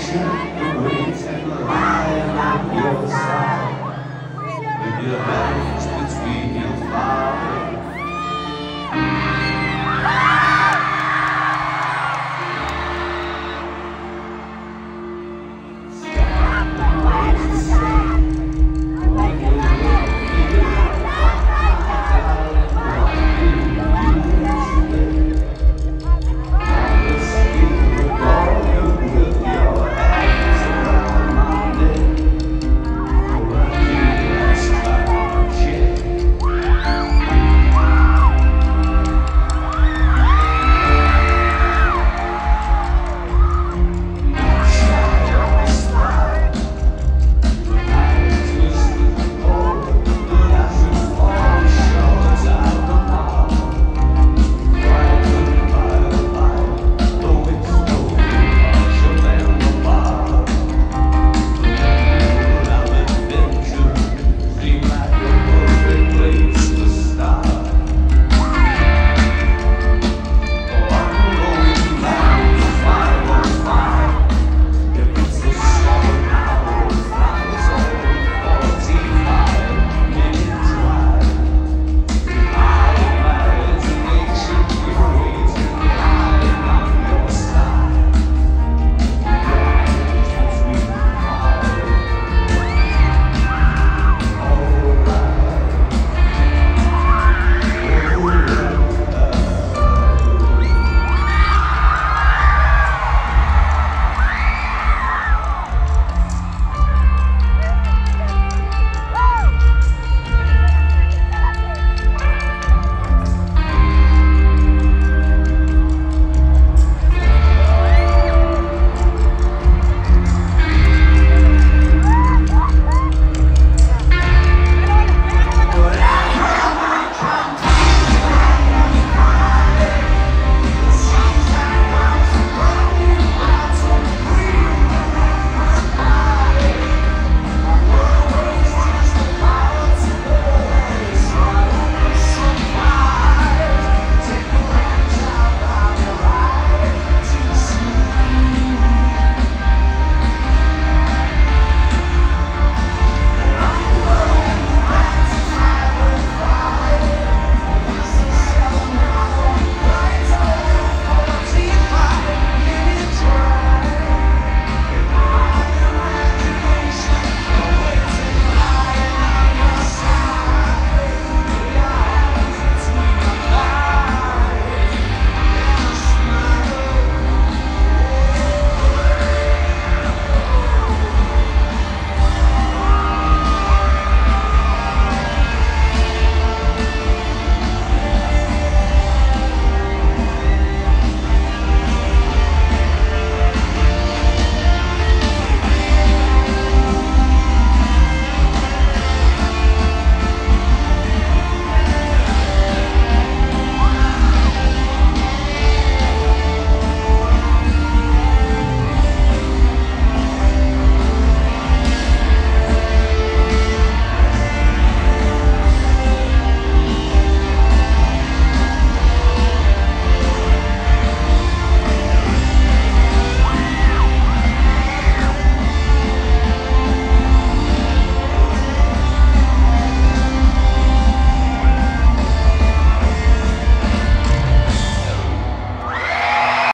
waiting,